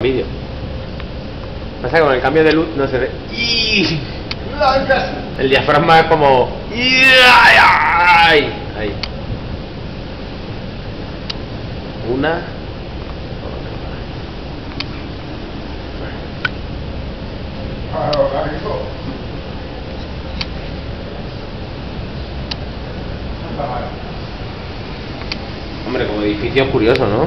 vídeo. Pasa que con el cambio de luz no se ve. El diafragma es como. ¡Ay! Ahí. Una. Hombre, como edificio es curioso, ¿no?